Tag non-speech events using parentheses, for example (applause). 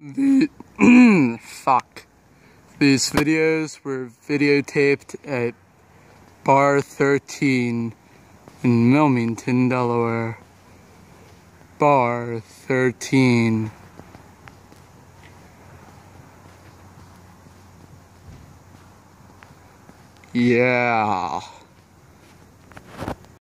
The (coughs) fuck. These videos were videotaped at Bar 13 in Wilmington, Delaware. Bar 13. Yeah.